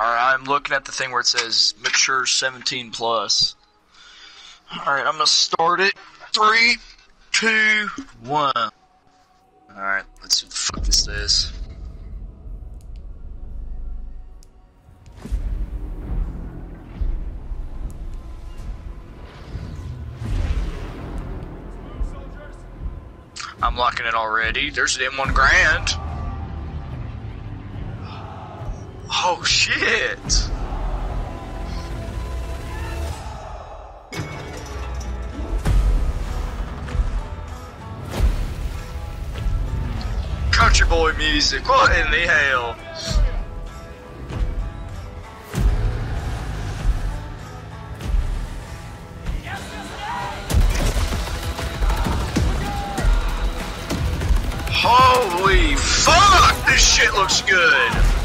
Alright, I'm looking at the thing where it says mature 17 plus. Alright, I'm gonna start it. Three, two, one. Alright, let's see what the fuck this is. I'm locking it already. There's an M1 Garand. Oh shit! Country boy music, what in the hell? Holy fuck! This shit looks good!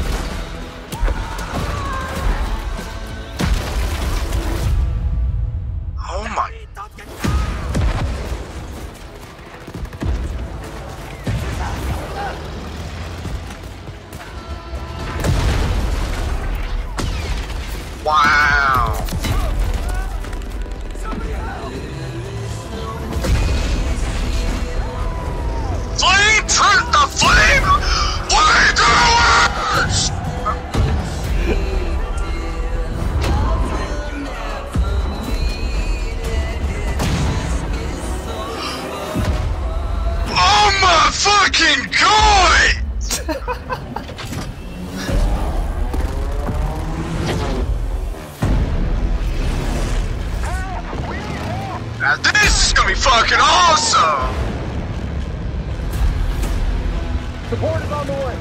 Oh fucking god! now this is gonna be fucking awesome! Support is on the way.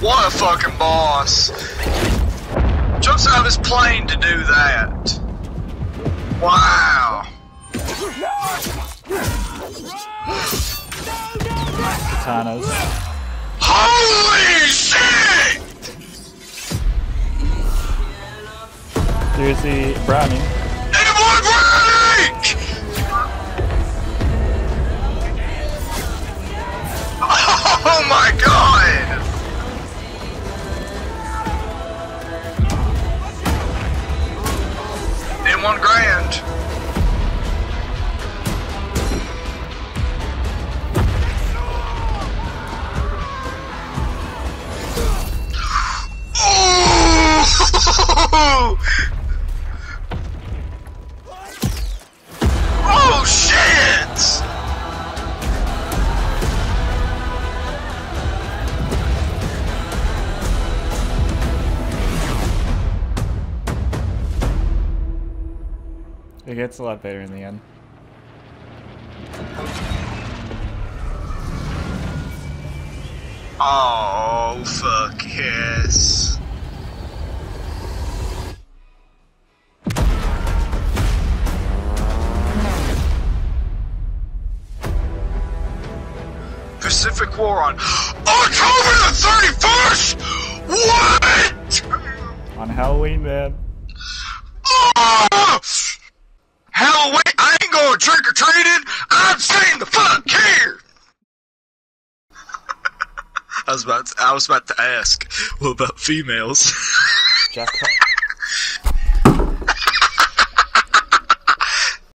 What a fucking boss! Jumps out of his plane to do that. Wow. Katanas. Holy shit! There's the Browning. One grand. Oh It gets a lot better in the end. Oh fuck yes. Pacific War on October the 31st! What? On Halloween, man. Oh! Halloween, I ain't going trick or treating. I'm staying the fuck here. I was about to, I was about to ask, what about females? Jack,